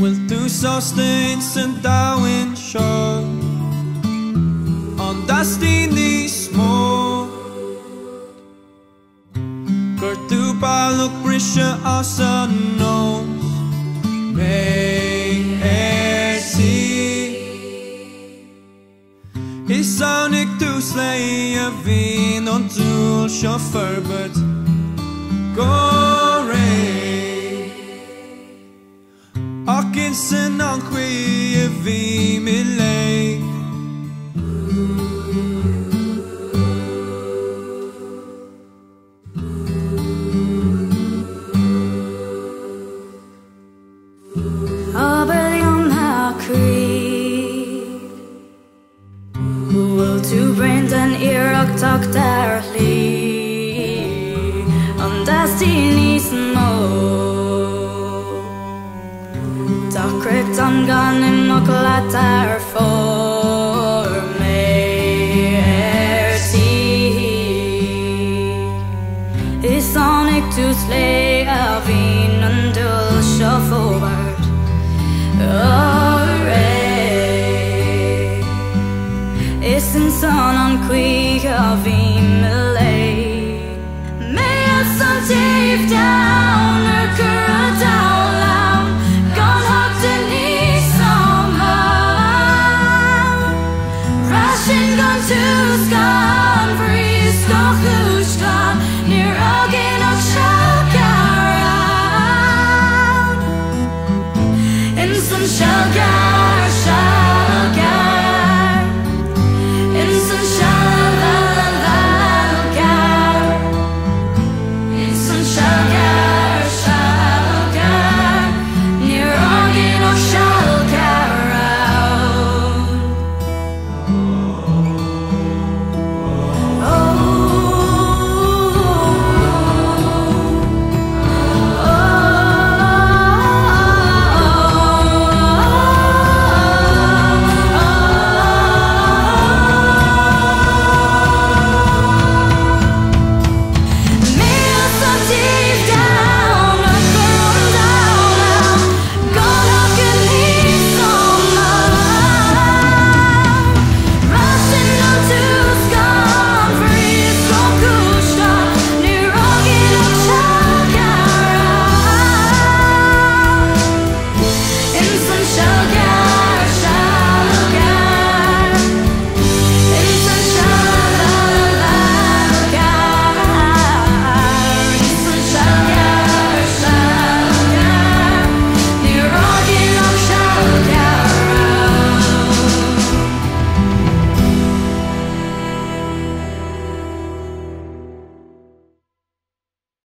Sostin sy'n dawyn sio Ond as di ni små Gyrtw balwg brisio os y nos Mei er ti I Sonic du slei y fin ond dŵl sio ffyrbyd Lei Abelion ha creed Will to Brendan Iraq talk Dakrikt on gun in Mokalatar for me Is Sonic to slay a vin until shuffleboard. Array. Is en sånn han kviga vin from